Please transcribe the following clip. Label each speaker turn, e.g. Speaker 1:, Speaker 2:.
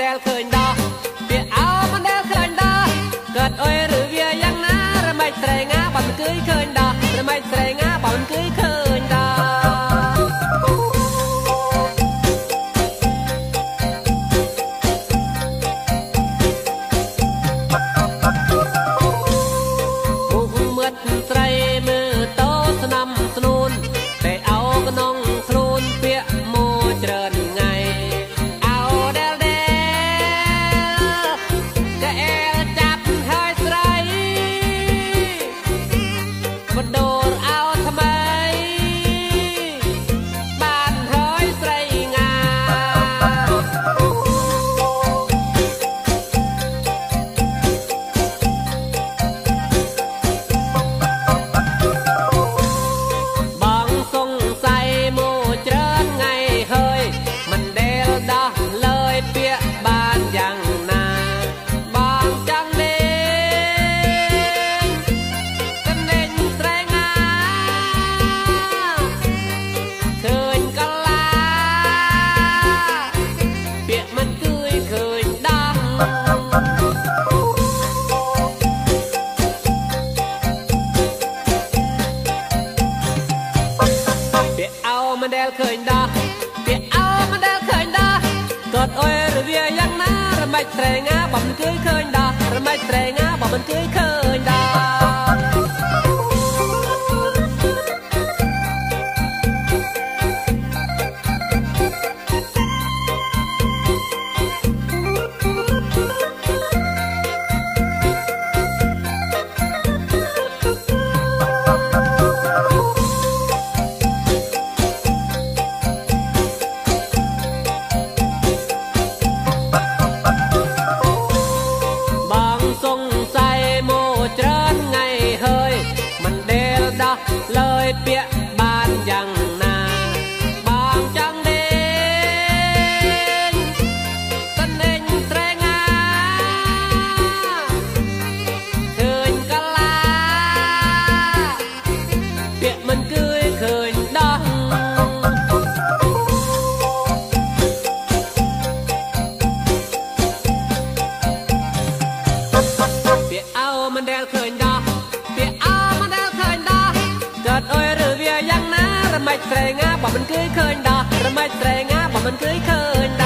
Speaker 1: ដែលឃើញដោះពាក្យអោមិនដែលឃើញដោះកើតអុយឬវាយ៉ាងណារមែកត្រែងាបើមិនគយឃើញដោះរមែកត្រែងាបើមិនគ មិនដែលឃើញដោះពាក្យអោមិនដែលឃើញដោះគាត់អុយរវាយ៉ាងណារមែកត្រែងាបើមិនគយឃើញដោះរមែកត្រែងាបើមិនគយឃើញ លើយពាក្យបានយ៉ាងណាបងចង់ដេញតនេញត្រែងាឃើញកលាពាក្យមិនគយឃើញដោះពាក្យអោមិនដែលឃើញដោះ រមែកត្រែងាបើមិនគយឃើញដោះរមែកត្រែងាបើមិនគយឃើញ